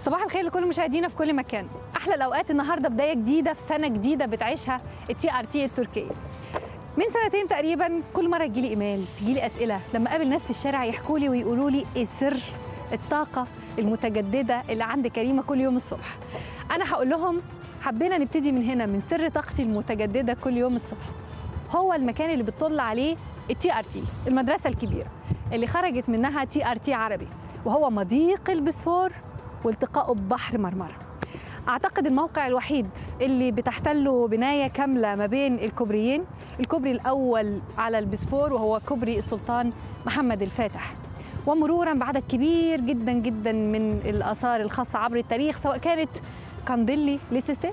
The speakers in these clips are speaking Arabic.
صباح الخير لكل مشاهدينا في كل مكان. أحلى الأوقات النهارده بداية جديدة في سنة جديدة بتعيشها ال TRT التركية. من سنتين تقريبا كل مرة تجيلي إيميل تجيلي أسئلة. لما أقابل ناس في الشارع يحكوا لي ويقولوا لي إيه سر الطاقة المتجددة اللي عند كريمة كل يوم الصبح. أنا هقول لهم حبينا نبتدي من هنا من سر طاقتي المتجددة كل يوم الصبح. هو المكان اللي بتطل عليه ال TRT المدرسة الكبيرة اللي خرجت منها TRT عربي وهو مضيق البسفور والتقائه ببحر مرمرة أعتقد الموقع الوحيد اللي بتحتله بناية كاملة ما بين الكوبريين الكوبري الأول على البسفور وهو كوبري السلطان محمد الفاتح. ومرورا بعدد كبير جدا جدا من الآثار الخاصة عبر التاريخ سواء كانت كانديلي ليسيسي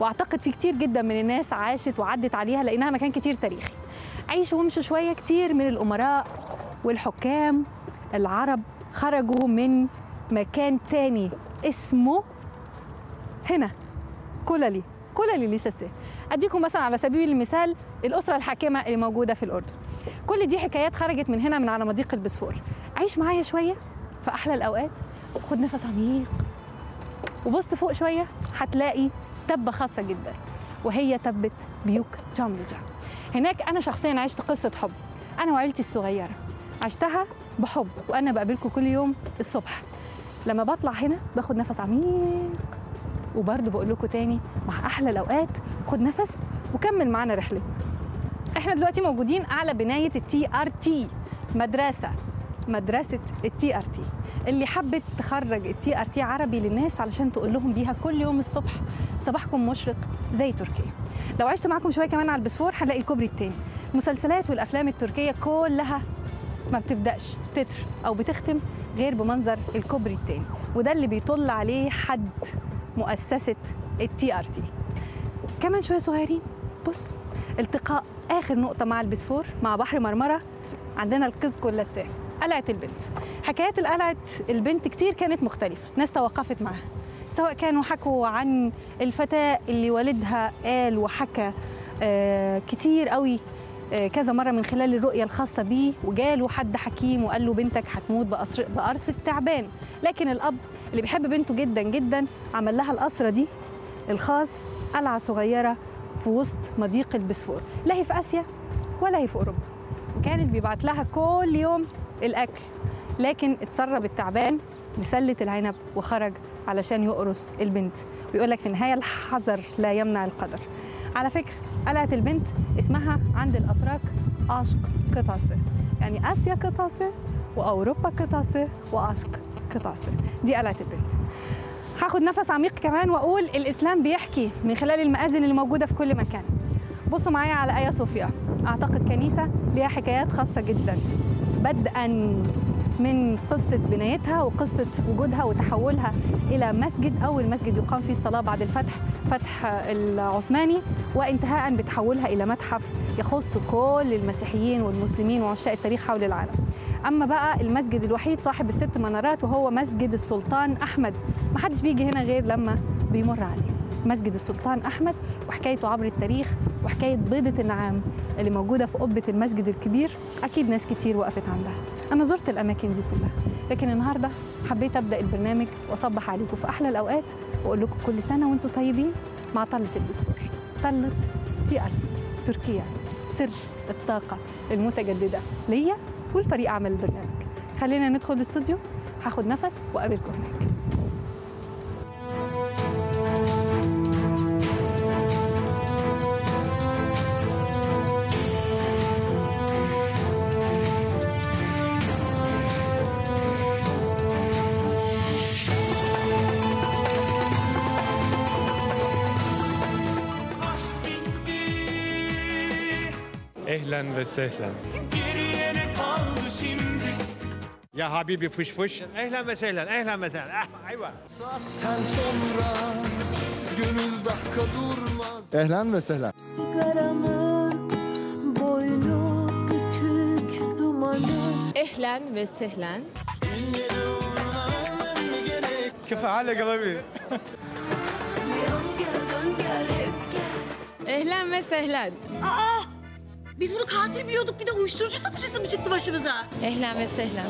وأعتقد في كتير جدا من الناس عاشت وعدت عليها لأنها مكان كتير تاريخي. عيشوا وامشوا شوية كتير من الأمراء والحكام العرب خرجوا من مكان تاني اسمه هنا. كولالي. كولالي لساسي أديكم مثلا على سبيل المثال الأسرة الحاكمة اللي موجودة في الأردن. كل دي حكايات خرجت من هنا من على مضيق البسفور عيش معايا شوية في أحلى الأوقات. خد نفس عميق. وبص فوق شوية هتلاقي تبة خاصة جدا. وهي تبة بيوك جامليجا هناك أنا شخصيا عشت قصة حب. أنا وعيلتي الصغيرة. عشتها بحب. وأنا بقابلكم كل يوم الصبح. لما بطلع هنا باخد نفس عميق. وبرضه بقول لكم تاني مع أحلى الأوقات خد نفس وكمل معانا رحلتنا إحنا دلوقتي موجودين أعلى بناية ال TRT مدرسة مدرسة ال TRT. اللي حبت تخرج ال TRT عربي للناس علشان تقول لهم بيها كل يوم الصبح صباحكم مشرق زي تركيا. لو عشت معاكم شوية كمان على البسفور هنلاقي الكوبري التاني. المسلسلات والأفلام التركية كلها ما بتبدأش تتر أو بتختم غير بمنظر الكوبري التاني. وده اللي بيطل عليه حد مؤسسة ال TRT كمان شوية صغيرين. بص التقاء آخر نقطة مع البسفور مع بحر مرمرة. عندنا القز كوليسي قلعة البنت. حكايات القلعة البنت كتير كانت مختلفة. ناس توقفت معاها. سواء كانوا حكوا عن الفتاة اللي والدها قال وحكى آه كتير قوي كذا مرة من خلال الرؤية الخاصة بيه وجاله حد حكيم وقال له بنتك هتموت بقرص التعبان. لكن الأب اللي بيحب بنته جدا جدا عمل لها القصره دي الخاص قلعة صغيرة في وسط مضيق البسفور لا هي في آسيا ولا هي في أوروبا. وكانت بيبعت لها كل يوم الأكل لكن اتسرب التعبان لسله العنب وخرج علشان يقرص البنت. ويقول لك في النهاية الحذر لا يمنع القدر. على فكرة قلعه البنت اسمها عند الأتراك عشق قطاسة. يعني آسيا قطاسة وأوروبا قطاسة وعشق قطاسة. دي قلعه البنت. هاخد نفس عميق كمان وأقول الإسلام بيحكي من خلال المآذن اللي موجوده في كل مكان. بصوا معايا على ايا صوفيا. أعتقد كنيسة ليها حكايات خاصة جدا. بدءا. من قصة بنايتها وقصة وجودها وتحولها إلى مسجد أول مسجد يقام فيه الصلاة بعد الفتح فتح العثماني وانتهاء بتحولها إلى متحف يخص كل المسيحيين والمسلمين وعشاق التاريخ حول العالم. أما بقى المسجد الوحيد صاحب الست منارات وهو مسجد السلطان أحمد. ما حدش بيجي هنا غير لما بيمر عليه. مسجد السلطان أحمد وحكايته عبر التاريخ وحكاية بيضة النعام اللي موجودة في قبة المسجد الكبير. أكيد ناس كتير وقفت عندها. أنا زرت الأماكن دي كلها لكن النهاردة حبيت أبدأ البرنامج وأصبح عليكم في أحلى الأوقات وأقول لكم كل سنة وأنتم طيبين مع طلة البسفور طلة تي آر تي تركيا سر الطاقة المتجددة ليا والفريق عمل البرنامج. خلينا ندخل الاستوديو هاخد نفس وأقابلكم هناك. Ehlen ve sehlen. Geriye ne kaldı şimdi? Ya Habibi fış fış. Ehlen ve sehlen, ehlen ve sehlen. Ah, ayva. Saatten sonra gönül dakika durmaz. Ehlen ve sehlen. Sigaramın boynu bükük dumanı Ehlen ve sehlen. Gel hep gel Ehlen ve sehlen. Aa! Biz bunu katil biliyorduk bir de uyuşturucu satıcısı mı çıktı başımıza? Ehlen ve sehlen.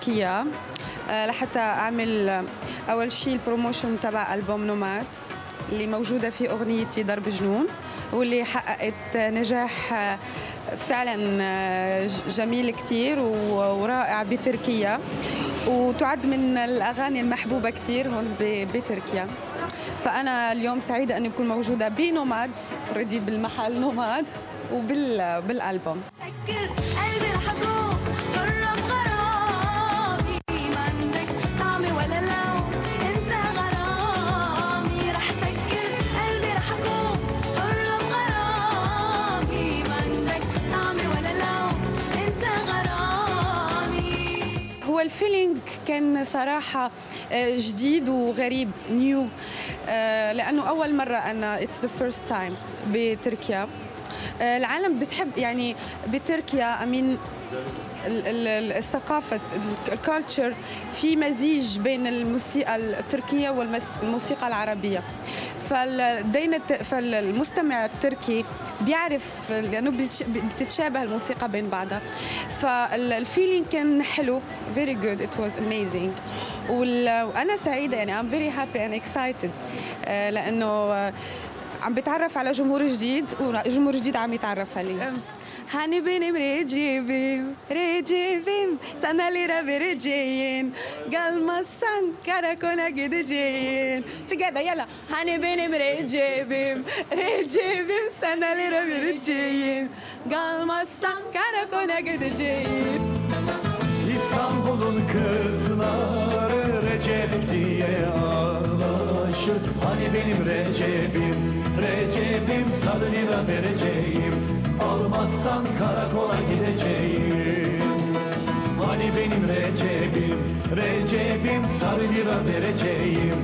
بتركيا آه، لحتى أعمل آه، أول شيء ال promotion تبع ألبوم نوماد اللي موجودة فيه أغنيتي ضرب جنون واللي حققت نجاح آه، فعلا آه، جميل كتير ورائع بتركيا. وتعد من الأغاني المحبوبة كتير هون بتركيا. فأنا اليوم سعيدة أني بكون موجودة بنوماد already بالمحل نوماد وبالألبوم سكر قلبي. الفيلينج كان صراحة آه، جديد وغريب نيو لأنه أول مرة أنا it's the first time بتركيا. آه، العالم بتحب يعني بتركيا أمين الثقافة ال culture في مزيج بين الموسيقى التركية والموسيقى العربية. فالدين فالمستمع التركي بيعرف لأنه بتش- بتتشابه الموسيقى بين بعضها. فال feeling كان حلو good it was amazing. وال- وأنا سعيدة يعني happy and excited آه، لأنه آه، عم بتعرف على جمهور جديد وجمهور جديد عم يتعرف علي Hani benim Recep'im, Recep'im Sana lira vereceğim Gelmezsen karakola gideceğim Together yalla Hani benim Recep'im, Recep'im Sana lira vereceğim Gelmezsen karakola gideceğim İstanbul'un kızları Recep diye ağlaşır Hani benim Recep'im, Recep'im sarı lira vereceğim. Almazsan karakola gideceğim. Hani benim Recep'im, Recep'im sarı lira vereceğim.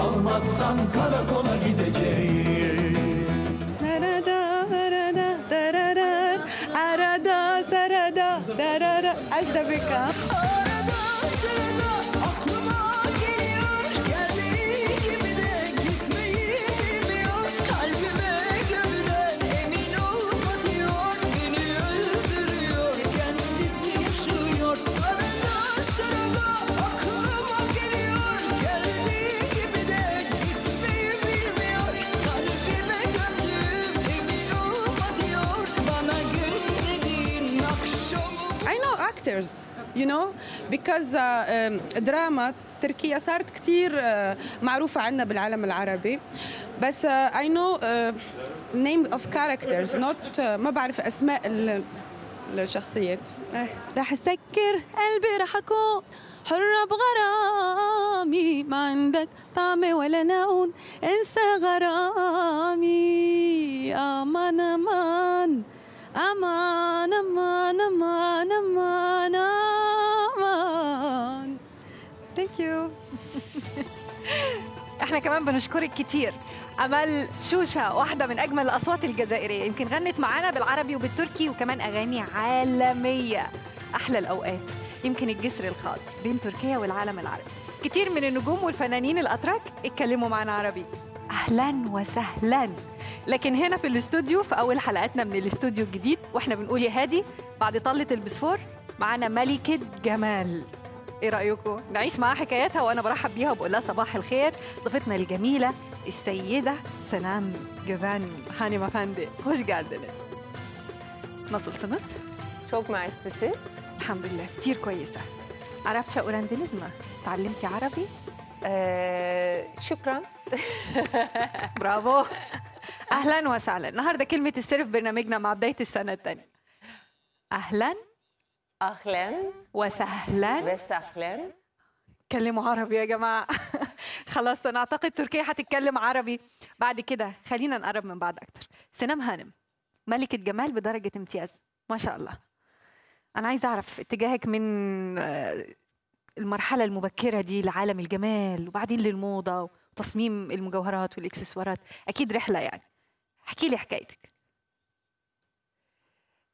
Almazsan karakola gideceğim. Arada arada dararar Arada sarada darara Ajda Bekkan Arada you know because uh, um, دراما تركيا صارت كتير uh, معروفة عنا بالعالم العربي. بس uh, I know name of characters not ما بعرف أسماء ال- الشخصيات. eh. راح أسكر قلبي راح أكون حرة بغرامي. ما عندك طعم ولا لون انسى غرامي. أمان أمان أمان أمان أمان أمان أمان. إحنا كمان بنشكرك كتير. أمل شوشة واحدة من أجمل الأصوات الجزائرية. يمكن غنت معانا بالعربي وبالتركي وكمان أغاني عالمية. أحلى الأوقات. يمكن الجسر الخاص بين تركيا والعالم العربي. كتير من النجوم والفنانين الأتراك اتكلموا معانا عربي. أهلا وسهلا. لكن هنا في الاستوديو في أول حلقاتنا من الاستوديو الجديد وإحنا بنقول يا هادي بعد طلة البسفور معانا ملكة جمال. إيه رأيكم؟ نعيش معاها حكاياتها وأنا برحب بيها وبقول لها صباح الخير. ضيفتنا الجميلة السيدة سنام جبان هاني مفندي hoş geldiniz nasılsınız Çok mersi. الحمد لله كتير كويسة. öğrendiniz mi تعلمتي عربي؟ Ee, şükran. برافو. أهلا وسهلا. النهارده كلمة السر في برنامجنا مع بداية السنة الثانية. أهلا Ahlen وسهلا. ve sahlen. اتكلموا عربي يا جماعة. خلاص أنا اعتقد تركيا هتتكلم عربي. بعد كده خلينا نقرب من بعض أكتر. سنام هانم ملكة جمال بدرجة امتياز. ما شاء الله. أنا عايزة أعرف اتجاهك من آه، المرحلة المبكرة دي لعالم الجمال وبعدين للموضة وتصميم المجوهرات والإكسسوارات. أكيد رحلة يعني. احكي لي حكايتك.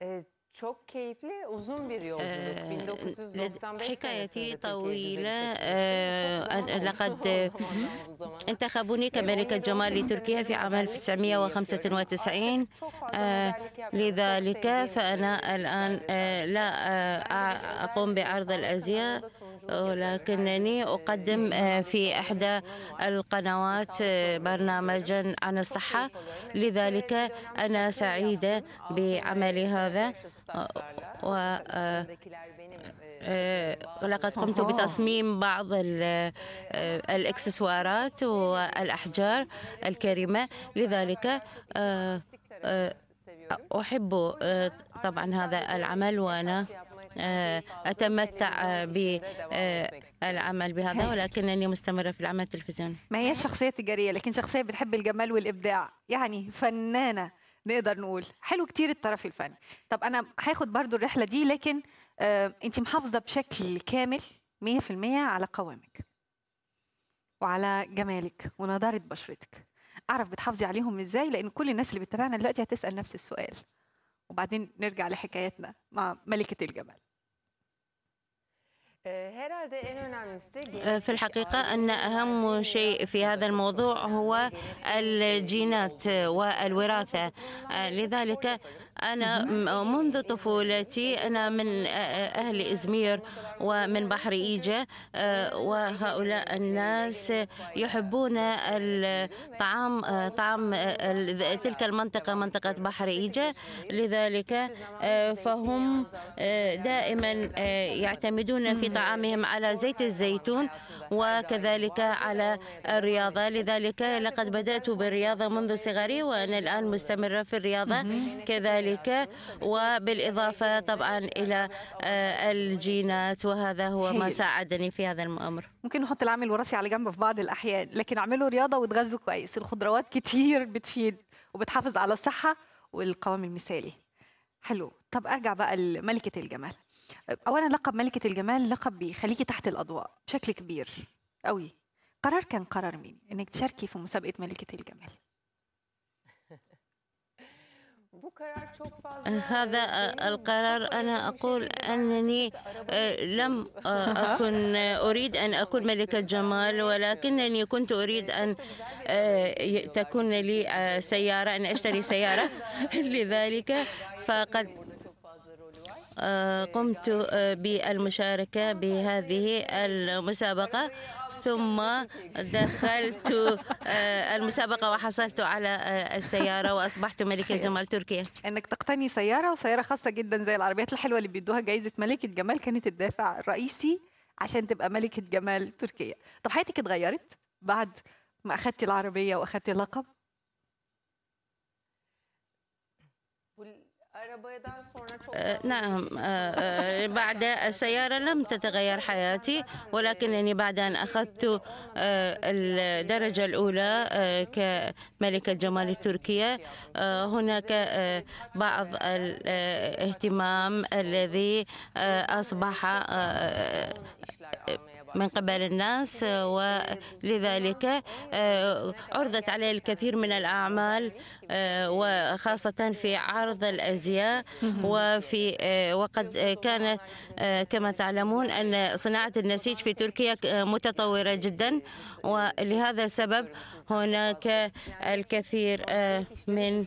Ee, çok keyifli, uzun bir yolculuk. آه، 1995 حكايتي طويلة آه، لقد. انتخبوني كملكة جمال لتركيا في عام 1995 آه، لذلك فأنا الآن آه، لا آه، أقوم بعرض الأزياء ولكنني أقدم في إحدى القنوات برنامجا عن الصحة لذلك أنا سعيدة بعملي هذا و آه، آه، لقد قمت بتصميم بعض ال- آه، الإكسسوارات والأحجار الكريمة. لذلك آه، آه، أحب آه، طبعا هذا العمل وأنا آه، أتمتع بالعمل بهذا ولكنني مستمرة في العمل التلفزيوني. ما هي شخصية تجارية لكن شخصية بتحب الجمال والإبداع. يعني فنانة. نقدر نقول. حلو كتير الطرف الفني. طب أنا هاخد برضو الرحلة دي لكن آه أنت محافظة بشكل كامل 100% على قوامك وعلى جمالك ونضارة بشرتك. أعرف بتحافظي عليهم إزاي؟ لأن كل الناس اللي بتتابعنا دلوقتي هتسأل نفس السؤال. وبعدين نرجع لحكايتنا مع ملكة الجمال Ee, herhalde en önemlisi آه، في الحقيقة أن أهم شيء في هذا الموضوع هو الجينات والوراثة. آه، لذلك أنا منذ طفولتي أنا من أهل إزمير ومن بحر إيجا وهؤلاء الناس يحبون الطعام طعام تلك المنطقة منطقة بحر إيجا. لذلك فهم دائما يعتمدون في طعامهم على زيت الزيتون وكذلك على الرياضة. لذلك لقد بدأت بالرياضة منذ صغري وأنا الآن مستمرة في الرياضة. كذلك وبالإضافة طبعا إلى آه، الجينات وهذا هو ما. ساعدني في هذا الأمر. ممكن نحط العامل الوراثي على جنب في بعض الأحيان لكن اعملوا رياضة وتغذوا كويس. الخضروات كتير بتفيد وبتحافظ على الصحة والقوام المثالي. حلو. طب أرجع بقى لملكة الجمال. أولا لقب ملكة الجمال لقب بيخليكي تحت الأضواء بشكل كبير قوي قرار كان قرار مين؟ إنك تشاركي في مسابقة ملكة الجمال. هذا آه، القرار. أنا أقول أنني آه، لم آه، أكن أريد أن أكون ملكة جمال ولكنني كنت أريد أن تكون لي سيارة أن أشتري سيارة. لذلك فقد قمت بالمشاركة بهذه المسابقة. ثم دخلت آه، المسابقة وحصلت على آه، السيارة وأصبحت ملكة جمال تركيا. إنك تقتني سيارة وسيارة خاصة جدا زي العربيات الحلوة اللي بيدوها جايزة ملكة جمال كانت الدافع الرئيسي عشان تبقى ملكة جمال تركيا. طب حياتك اتغيرت بعد ما أخدتي العربية وأخدتي اللقب؟ نعم. آه، آه، بعد السيارة لم تتغير حياتي ولكنني بعد أن أخذت الدرجة الأولى كملكة جمال تركيا. هناك بعض الاهتمام الذي أصبح من قبل الناس ولذلك آه، عرضت علي الكثير من الأعمال آه، وخاصة في عرض الأزياء وفي آه، وقد كان آه، كما تعلمون أن صناعة النسيج في تركيا متطورة جدا ولهذا السبب هناك الكثير من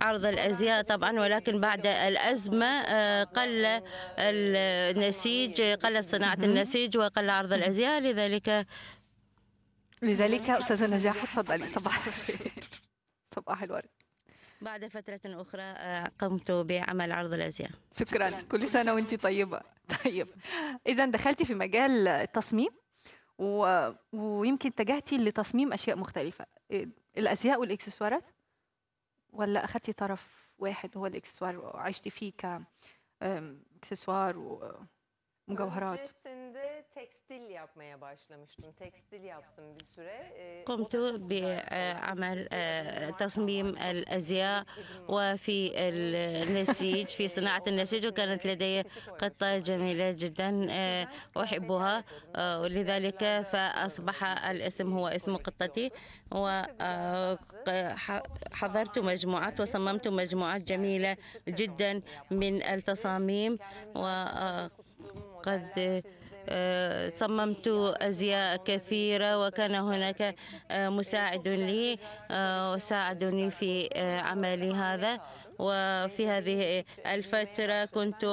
عرض الأزياء طبعا ولكن بعد الأزمة آه، قل النسيج قلت صناعة النسيج وقل عرض الأزياء. لذلك لذلك أستاذة نجاح اتفضلي صباح الخير. صباح الورد. بعد فترة أخرى آه، قمت بعمل عرض الأزياء. شكرا. كل سنة وانت طيبة. طيب. إذا دخلتي في مجال التصميم و... ويمكن اتجهتي لتصميم أشياء مختلفة. إيه، الأزياء والإكسسوارات؟ ولا أخدتي طرف واحد هو الإكسسوار وعشتي فيه ك أم، إكسسوار ومجوهرات öncesinde tekstil yapmaya başlamıştım. Tekstil yaptım bir süre. قمت. بعمل آه، تصميم الأزياء وفي النسيج في صناعة النسيج وكانت لدي قطة جميلة جدا آه، أحبها. آه، ولذلك فأصبح الاسم هو اسم قطتي. وحضرت مجموعات وصممت مجموعات جميلة جدا من التصاميم. وقد آه، صممت أزياء كثيرة وكان هناك آه، مساعد لي آه، وساعدني في آه، عملي هذا. وفي هذه الفترة كنت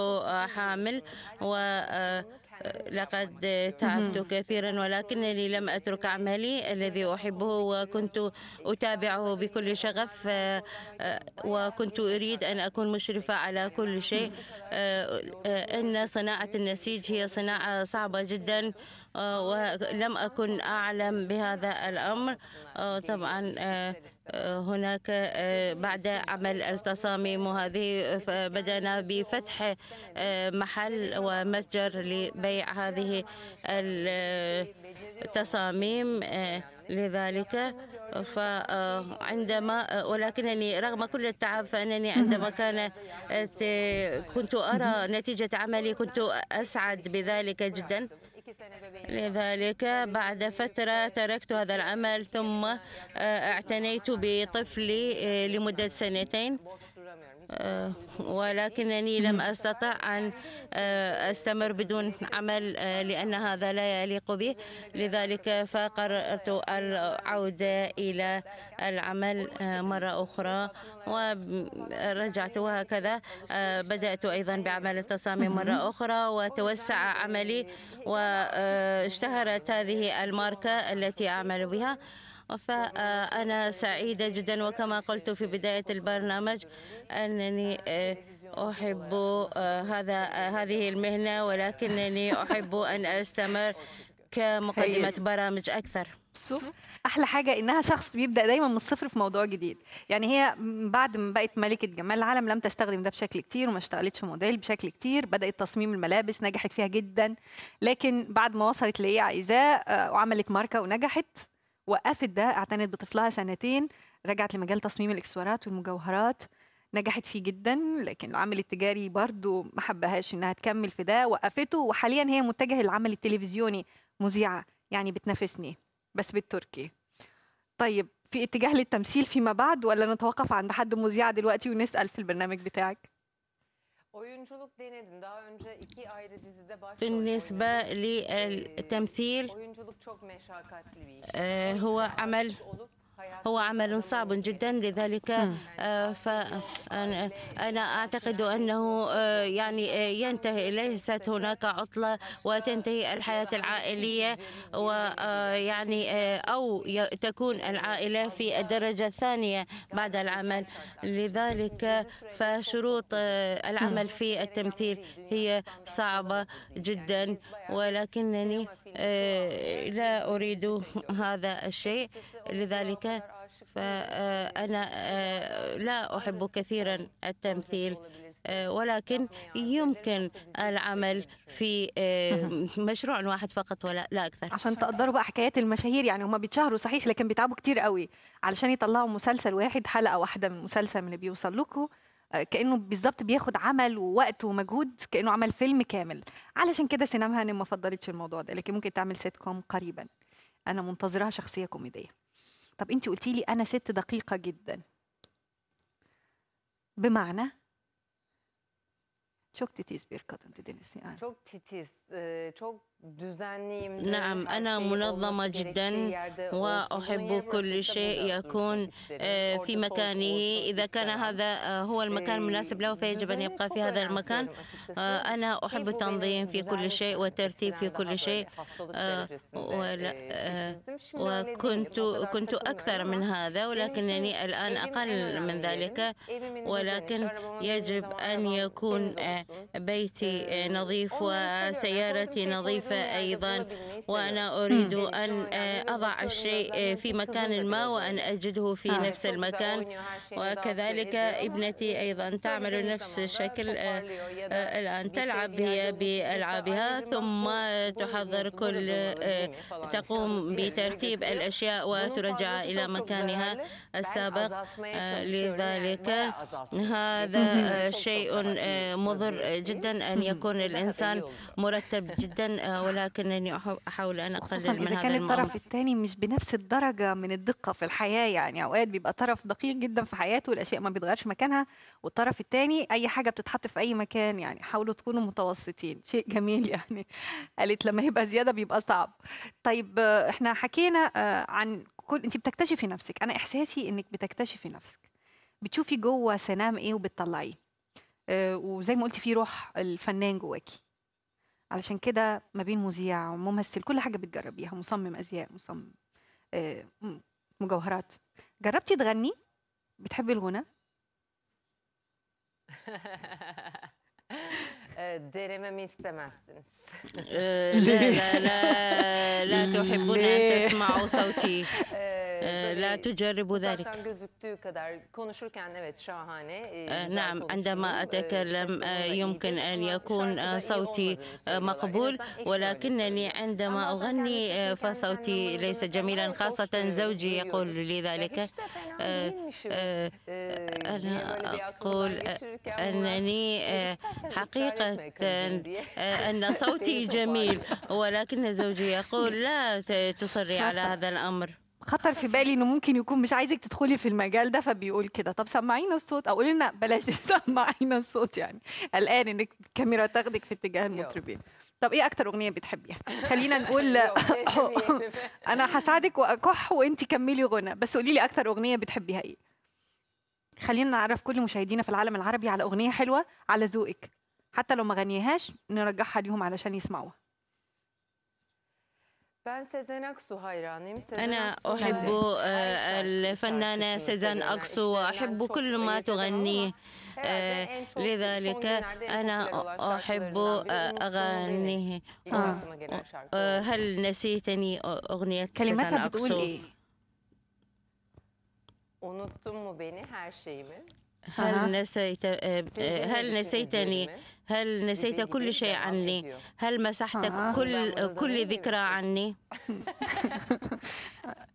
حامل و لقد تعبت كثيرا ولكنني لم أترك عملي الذي أحبه وكنت أتابعه بكل شغف آه، آه، وكنت أريد أن أكون مشرفة على كل شيء. آه، إن صناعة النسيج هي صناعة صعبة جدا ولم أكن أعلم بهذا الأمر. طبعا هناك آه، بعد عمل التصاميم وهذه بدأنا بفتح آه، محل ومتجر لبيع هذه التصاميم آه، لذلك. فعندما ولكنني رغم كل التعب فإنني عندما كان كنت أرى نتيجة عملي كنت أسعد بذلك جدا. لذلك بعد فترة تركت هذا العمل ثم آه، اعتنيت بطفلي آه، لمدة سنتين. ولكنني لم أستطع أن آه، أستمر بدون عمل آه، لأن هذا لا يليق بي. لذلك فقررت العودة إلى العمل آه، مرة أخرى ورجعت وهكذا. آه، بدأت أيضا بعمل التصاميم مرة أخرى وتوسع عملي واشتهرت هذه الماركة التي أعمل بها. فأنا سعيدة جدا وكما قلت في بداية البرنامج أنني آه، أحب آه، هذا آه، هذه المهنة ولكنني أحب أن أستمر كمقدمة برامج أكثر. أحلى حاجة إنها شخص بيبدأ دايما من الصفر في موضوع جديد. يعني هي بعد ما بقت ملكة جمال العالم لم تستخدم ده بشكل كتير وما اشتغلتش موديل بشكل كتير بدأت تصميم الملابس نجحت فيها جدا. لكن بعد ما وصلت اللي هي عايزاه وعملت ماركة ونجحت وقفت ده اعتنت بطفلها سنتين رجعت لمجال تصميم الاكسسوارات والمجوهرات نجحت فيه جدا لكن العمل التجاري برضو ما حبهاش إنها تكمل في ده وقفته وحاليا هي متجهة للعمل التلفزيوني مذيعة يعني بتنافسني بس بالتركي. طيب في اتجاه للتمثيل فيما بعد ولا نتوقف عند حد مذيع دلوقتي ونسأل في البرنامج بتاعك؟ بالنسبة للتمثيل هو عمل هو عمل صعب. جدا لذلك آه، فأنا أنا أعتقد أنه آه، يعني آه، ينتهي ليست هناك عطلة وتنتهي الحياة العائلية ويعني أو تكون العائلة في الدرجة الثانية بعد العمل لذلك فشروط آه، العمل في التمثيل هي صعبة جدا ولكنني آه، لا أريد هذا الشيء لذلك فأنا لا أحب كثيرا التمثيل آه، ولكن يمكن العمل في آه، مشروع واحد فقط ولا لا أكثر. عشان تقدروا بقى حكايات المشاهير يعني هما بيتشهروا صحيح لكن بيتعبوا كتير قوي. علشان يطلعوا مسلسل واحد حلقة واحدة من مسلسل من اللي بيوصل لكم آه، كأنه بالظبط بياخد عمل ووقت ومجهود كأنه عمل فيلم كامل. علشان كده سينام هانم ما فضلتش الموضوع ده لكن ممكن تعمل سيت كوم قريبا. أنا منتظرها شخصية كوميدية. طب أنت قلتي لي أنا ست دقيقة جدا. بمعنى؟ Çok titiz bir kadın dediniz yani. Çok titiz, e, çok düzenliyim. نعم أنا منظمة جدا وأحب كل شيء يكون. آه، في مكانه إذا كان. هذا آه، هو المكان المناسب له فيجب أن يبقى في هذا المكان. آه، أنا أحب التنظيم في كل شيء والترتيب في كل شيء آه، e, آه،. وكنت كنت أكثر من هذا ولكنني الآن أقل من ذلك ولكن يجب أن يكون آه، بيتي آه، نظيف وسيارتي نظيفة أيضا وأنا أريد أن آه، أضع الشيء آه، في مكان ما وأن أجده في نفس المكان. وكذلك ابنتي أيضا تعمل نفس الشكل آه، آه، الآن تلعب هي بألعابها ثم تحضر كل آه، تقوم بترتيب الأشياء وترجع إلى مكانها السابق. آه، لذلك هذا آه، شيء آه، جدا أن يكون الإنسان مرتب جدا آه، ولكنني أح- أحاول أن خصوصا أقلل من إذا هذا كان الطرف الثاني مش بنفس الدرجة من الدقة في الحياة يعني أوقات بيبقى طرف دقيق جدا في حياته الأشياء ما بيتغيرش مكانها والطرف الثاني أي حاجة بتتحط في أي مكان يعني حاولوا تكونوا متوسطين. شيء جميل يعني. قالت لما يبقى زيادة بيبقى صعب. طيب إحنا حكينا آه، عن كل انت بتكتشفي نفسك. أنا إحساسي إنك بتكتشفي نفسك. بتشوفي جوه سنام إيه وبتطلعيه. وزي ما قلتي في روح الفنان جواكي. علشان كده ما بين مذيع وممثل كل حاجة بتجربيها مصمم أزياء مصمم آه، مجوهرات. جربتي تغني؟ بتحبي الغنى؟ istemezsiniz. آه، لا لا لا لا تحبون؟ أن تسمعوا صوتي. آه، لا تجربوا ذلك نعم عندما أتكلم يمكن أن يكون صوتي مقبول ولكنني عندما أغني فصوتي ليس جميلا خاصة زوجي يقول لي ذلك أنا أقول أنني حقيقة أن صوتي جميل ولكن زوجي يقول لا تصري على هذا الأمر خطر في بالي إنه ممكن يكون مش عايزك تدخلي في المجال ده فبيقول كده. طب سمعينا الصوت. أو قولي لنا بلاش تسمعينا الصوت يعني. قلقان إنك الكاميرا تاخدك في اتجاه المطربين. طب إيه أكتر أغنية بتحبيها؟ خلينا نقول. أنا هساعدك وأكح وانت كملي غنى. بس قولي لي أكتر أغنية بتحبيها إيه؟ خلينا نعرف كل مشاهدينا في العالم العربي على أغنية حلوة على ذوقك. حتى لو ما غنيهاش نرجعها ليهم علشان يسمعوها. أنا أحب آه، الفنانة سيزان أكسو وأحب كل ما تغنيه آه، لذلك أنا أحب آه، Unuttum. أغانيه آه. آه،. هل نسيتني أغنية كلماتها بتقول أكسو إيه Unuttun mu beni her şeyimi? هل. نسيت آه، آه، هل نسيتني? هل نسيت كل شيء عني. هل مسحت. كل كل ذكرى عني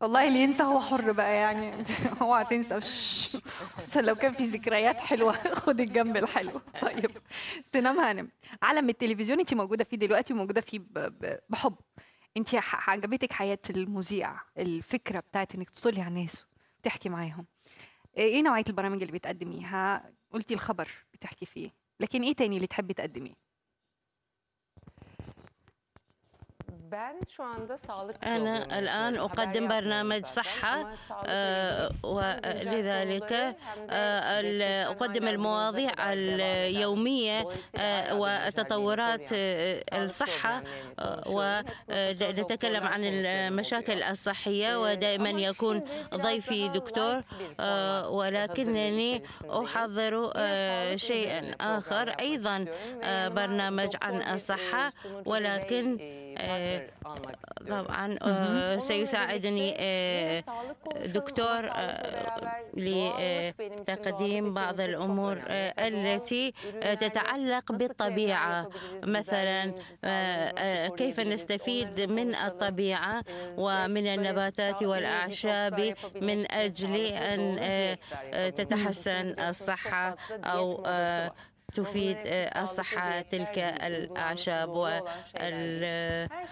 والله اللي ينسى هو حر بقى يعني اوعى تنسى شش. خصوصا لو كان في ذكريات حلوة خد الجنب الحلو طيب سنام هانم عالم التلفزيون انت موجودة فيه دلوقتي وموجودة فيه ب- ب- بحب انت ح- عجبتك حياة المذيع الفكرة بتاعت انك تصلي على الناس وتحكي معاهم إيه نوعية البرامج اللي بتقدميها؟ قلتي الخبر بتحكي فيه لكن إيه تاني اللي تحبي تقدميه؟ أنا الآن أقدم برنامج صحة ولذلك أقدم المواضيع اليومية وتطورات الصحة ونتكلم عن المشاكل الصحية ودائما يكون ضيفي دكتور ولكنني أحضر شيئا آخر أيضا برنامج عن الصحة ولكن طبعا سيساعدني دكتور لتقديم بعض الأمور التي تتعلق بالطبيعه مثلا كيف نستفيد من الطبيعه ومن النباتات والاعشاب من أجل ان تتحسن الصحه أو تفيد آه، الصحة تلك الأعشاب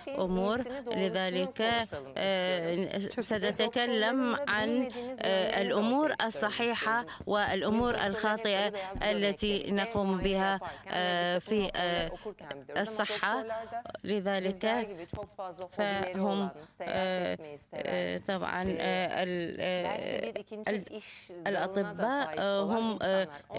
والأمور. لذلك آه، سنتكلم عن آه، الأمور الصحيحة والأمور الخاطئة التي نقوم بها في الصحة. لذلك فهم طبعا الأطباء هم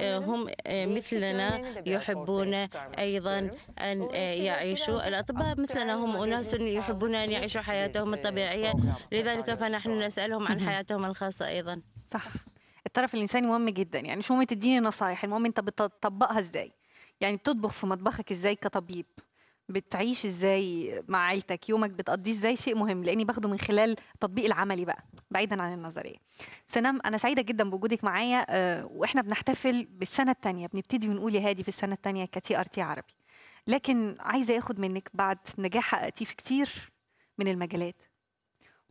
هم مثلنا يحبون أيضا. أن يعيشوا. الأطباء مثلنا هم أناس يحبون أن يعيشوا حياتهم الطبيعية. لذلك فنحن. نسألهم عن حياتهم الخاصة أيضا. صح. الطرف الإنساني مهم جدا. يعني مش مهم تديني نصايح؟ المهم أنت بتطبقها إزاي؟ يعني بتطبخ في مطبخك إزاي كطبيب؟ بتعيش إزاي مع عيلتك؟ يومك بتقضيه إزاي شيء مهم؟ لأني باخده من خلال التطبيق العملي بقى بعيدا عن النظرية. سنام أنا سعيدة جدا بوجودك معايا آه، وإحنا بنحتفل بالسنة الثانية بنبتدي ونقول يا هادي في السنة الثانية كتي ار تي عربي. لكن عايزة آخد منك بعد نجاح حققتيه في كتير من المجالات.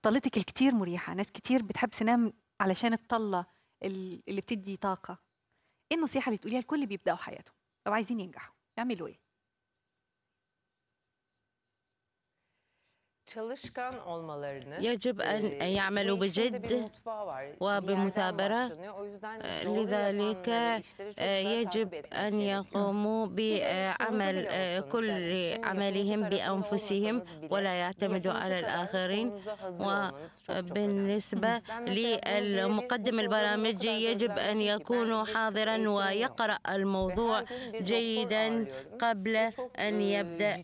طلتك الكتير مريحة ناس كتير بتحب سنام علشان الطلة ال- اللي بتدي طاقة. إيه النصيحة اللي تقوليها لكل بيبدأوا حياتهم؟ لو عايزين ينجحوا يعملوا إيه؟ يجب أن يعملوا بجد وبمثابرة. لذلك يجب أن. يقوموا بعمل كل عملهم بأنفسهم ولا يعتمدوا على الآخرين وبالنسبة للمقدم البرامج يجب أن يكون حاضرا ويقرأ الموضوع جيدا قبل أن يبدأ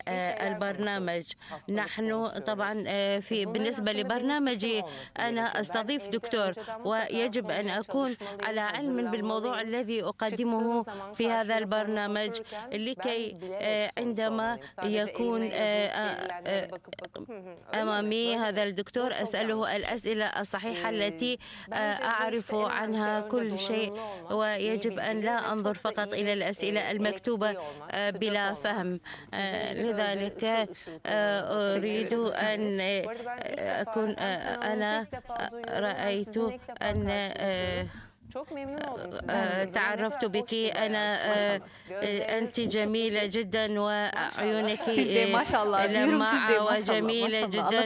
البرنامج نحن طبعا آه، في بالنسبة لبرنامجي أنا أستضيف دكتور ويجب أن أكون على علم بالموضوع الذي أقدمه في هذا البرنامج لكي عندما يكون أمامي هذا الدكتور أسأله الأسئلة الصحيحة التي آه، أعرف عنها كل شيء ويجب أن لا أنظر فقط إلى الأسئلة المكتوبة آه، بلا فهم. لذلك أريد أن آه، أكون آه، أنا رأيت أن آه،. آه، تعرفت بك. آه، Gözleriniz أنت جميلة جدا وعيونك maşallah Allah جدا.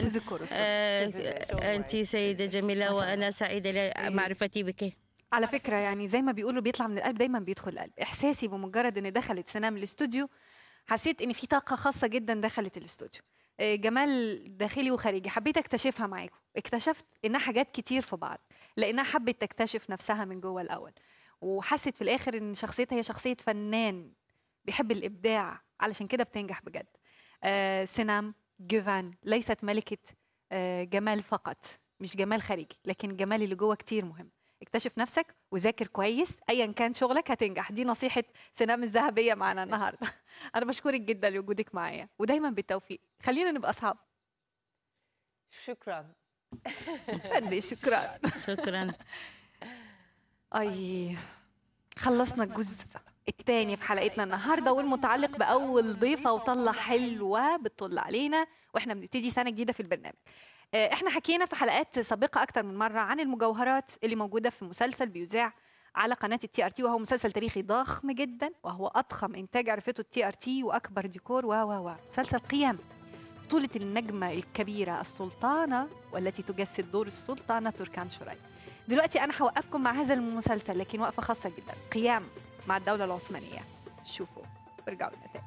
آه، أنت سيدة جميلة وأنا سعيدة لمعرفتي بك. على فكرة يعني زي ما بيقولوا بيطلع من القلب دايما بيدخل القلب. إحساسي بمجرد إن دخلت سنام الاستوديو حسيت إن في طاقة خاصة جدا دخلت الاستوديو. آه، جمال داخلي وخارجي حبيت أكتشفها معاكم. اكتشفت إنها حاجات كتير في بعض لإنها حبت تكتشف نفسها من جوه الأول. وحست في الآخر إن شخصيتها هي شخصية فنان بيحب الإبداع علشان كده بتنجح بجد. آه سنام جوفان ليست ملكة آه جمال فقط مش جمال خارجي لكن الجمال اللي جوه كتير مهم. اكتشف نفسك وذاكر كويس ايا كان شغلك هتنجح. دي نصيحة سنام الذهبية معنا النهارده. أنا بشكرك جدا لوجودك معايا ودايما بالتوفيق. خلينا نبقى أصحاب. Şükran. قد إيه شكرا؟ شكرا. إحنا خلصنا الجزء الثاني في حلقتنا النهارده والمتعلق بأول ضيفة وطله حلوة بتطل علينا وإحنا بنبتدي سنة جديدة في البرنامج. إحنا حكينا في حلقات سابقة أكتر من مرة عن المجوهرات اللي موجودة في مسلسل بيذاع على قناة التي ار تي وهو مسلسل تاريخي ضخم جدا وهو أضخم إنتاج عرفته التي ار تي وأكبر ديكور. و و و مسلسل قيام بطولة النجمة الكبيرة السلطانة والتي تجسد دور السلطانة تركان شوراي دلوقتي أنا هوقفكم مع هذا المسلسل لكن وقفة خاصة جدا. قيام مع الدولة العثمانية. شوفوا ارجعوا لنا تاني